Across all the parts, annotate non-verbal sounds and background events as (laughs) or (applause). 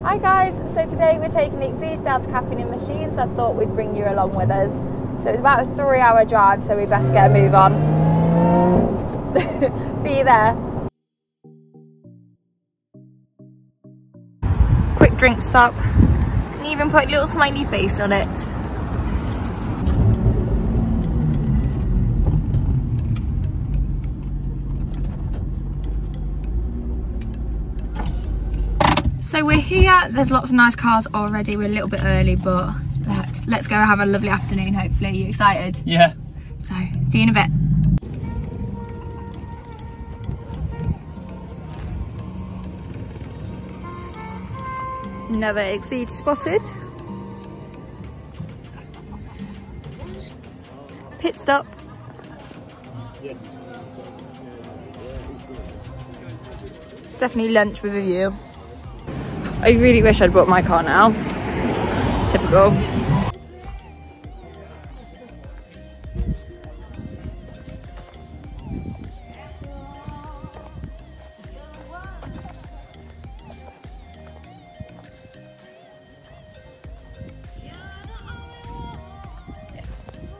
Hi guys, so today we're taking the Exige down to Caffeine and Machines. I thought we'd bring you along with us. So it's about a three hour drive, so we best get a move on. (laughs) See you there. Quick drink stop. And even put a little smiley face on it. So we're here, there's lots of nice cars already. We're a little bit early, but let's, let's go have a lovely afternoon, hopefully. You excited? Yeah. So, see you in a bit. Another Exige spotted. Pit stop. It's definitely lunch with a view. I really wish I'd bought my car now. Typical.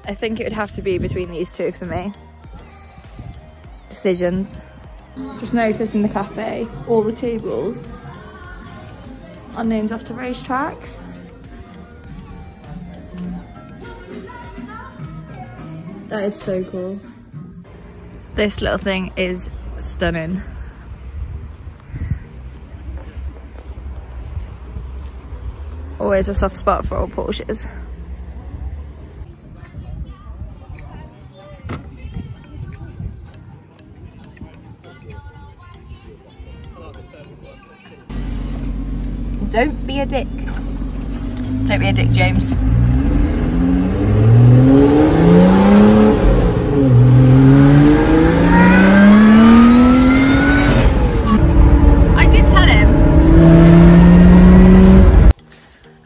I think it would have to be between these two for me. Decisions. Just noticed in the cafe, all the tables are named after racetracks. That is so cool. This little thing is stunning. Always a soft spot for old Porsches. Don't be a dick. Don't be a dick, James. I did tell him.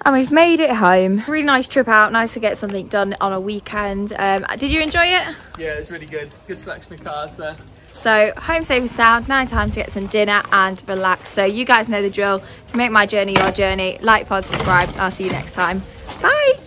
And we've made it home. Really nice trip out. Nice to get something done on a weekend. Um, did you enjoy it? Yeah, it's really good. Good selection of cars there. So home safe and sound, now time to get some dinner and relax. So you guys know the drill. To make my journey your journey, like, follow, subscribe. I'll see you next time. Bye.